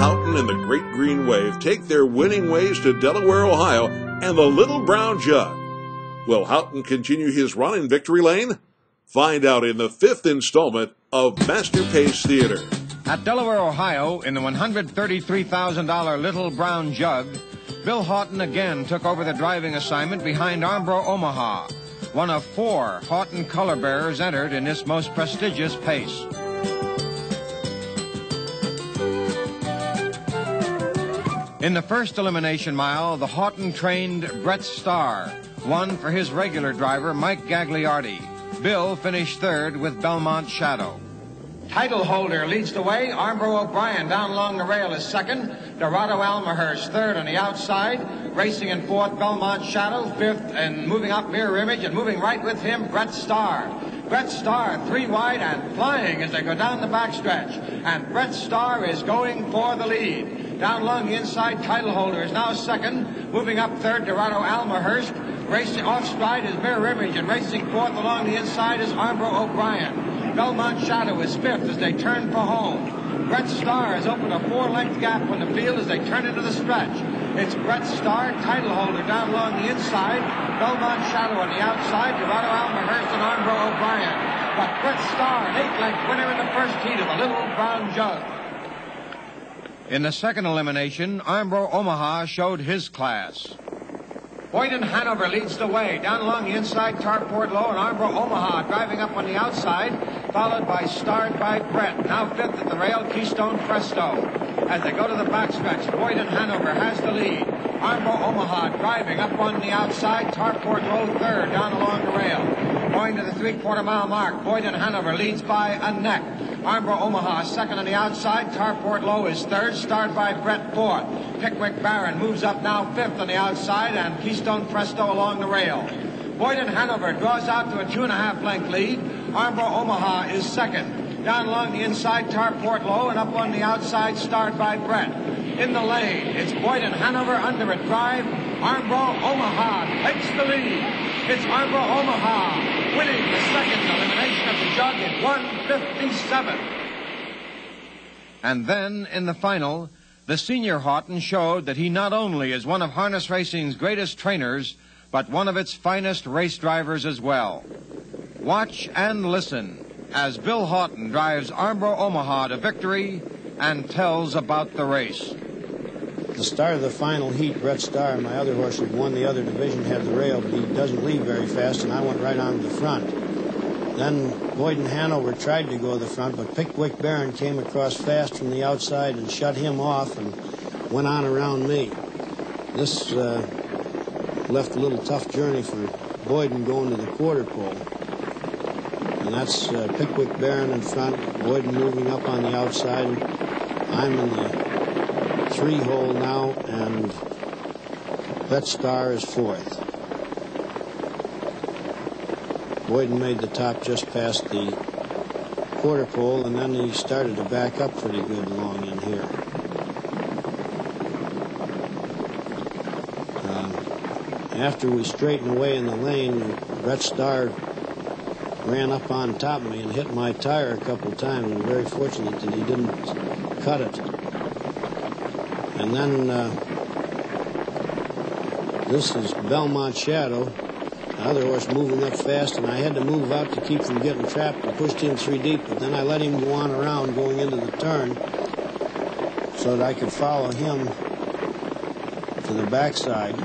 Haughton and the Great Green Wave take their winning ways to Delaware, Ohio, and the Little Brown Jug. Will Haughton continue his run in victory lane? Find out in the fifth installment of Masterpace Theater. At Delaware, Ohio, in the $133,000 Little Brown Jug, Bill Haughton again took over the driving assignment behind Armbro Omaha, one of four Haughton color bearers entered in this most prestigious pace. In the first elimination mile, the Haughton trained Brett Starr won for his regular driver, Mike Gagliardi. Bill finished third with Belmont Shadow. Title holder leads the way. Armbro O'Brien down along the rail is second. Dorado Almahurst third on the outside. Racing in fourth, Belmont Shadow fifth, and moving up Mirror Image and moving right with him, Brett Starr. Brett Starr three wide and flying as they go down the backstretch. And Brett Starr is going for the lead. Down along the inside, title holder is now second. Moving up third, Dorado Almahurst. Racing off stride is Mirror Image, and racing fourth along the inside is Armbro O'Brien. Belmont Shadow is fifth as they turn for home. Brett Starr has opened a four-length gap on the field as they turn into the stretch. It's Brett Starr, title holder, down along the inside. Belmont Shadow on the outside. Dorado Almahurst and Armbro O'Brien. But Brett Starr, an eight-length winner in the first heat of the Little Brown Jug. In the second elimination, Armbro Omaha showed his class. Boyden Hanover leads the way. Down along the inside, Tarport Low and Armbro Omaha driving up on the outside, followed by Starred by Brett. Now fifth at the rail, Keystone Presto. As they go to the backstretch, Boyden Hanover has the lead. Armbro Omaha driving up on the outside, Tarport Low third down along the rail. Going to the three-quarter mile mark, Boyden Hanover leads by a neck. Armbro Omaha second on the outside. Tarport Low is third, starred by Brett fourth. Pickwick Barron moves up now fifth on the outside, and Keystone Presto along the rail. Boyden Hanover draws out to a two and a half length lead. Armbro Omaha is second. Down along the inside, Tarport Low, and up on the outside, starred by Brett. In the lane, it's Boyden Hanover under at drive. Armbro Omaha takes the lead. It's Armbro Omaha winning the second elimination of the jug in 157. And then in the final, the senior Haughton showed that he not only is one of harness racing's greatest trainers, but one of its finest race drivers as well. Watch and listen as Bill Haughton drives Armbro Omaha to victory and tells about the race. The start of the final heat, Brett Starr, my other horse who won the other division, had the rail, but he doesn't leave very fast, and I went right on to the front. Then Boyden Hanover tried to go to the front, but Pickwick Barron came across fast from the outside and shut him off and went on around me. This uh, left a little tough journey for Boyden going to the quarter pole. And that's uh, Pickwick Barron in front, Boyden moving up on the outside. And I'm in the three hole now, and Brett Starr is fourth. Boyden made the top just past the quarter pole, and then he started to back up pretty good along in here. Um, after we straightened away in the lane, Brett Starr ran up on top of me and hit my tire a couple times. I'm very fortunate that he didn't cut it. And then uh, this is Belmont Shadow. The other horse moving up fast, and I had to move out to keep from getting trapped. I pushed him three deep, but then I let him go on around going into the turn so that I could follow him to the backside.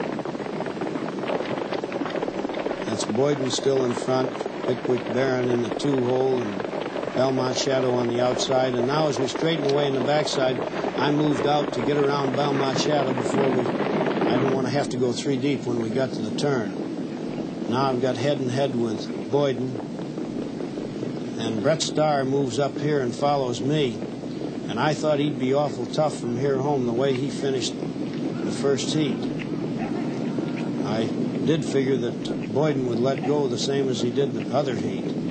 That's Boyden still in front, Pickwick Barron in the two hole, and Belmont Shadow on the outside. And now as we straighten away in the backside, I moved out to get around Belmont Shadow before we, I didn't want to have to go three deep when we got to the turn. Now I've got head and head with Boyden. And Brett Starr moves up here and follows me. And I thought he'd be awful tough from here home the way he finished the first heat. I did figure that Boyden would let go the same as he did the other heat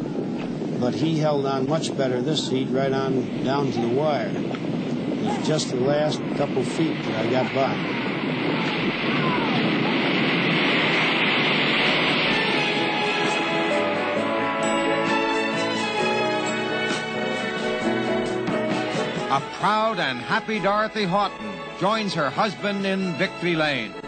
but he held on much better this heat right on down to the wire. It was just the last couple feet that I got by. a proud and happy Dorothy Haughton joins her husband in victory lane.